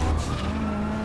何?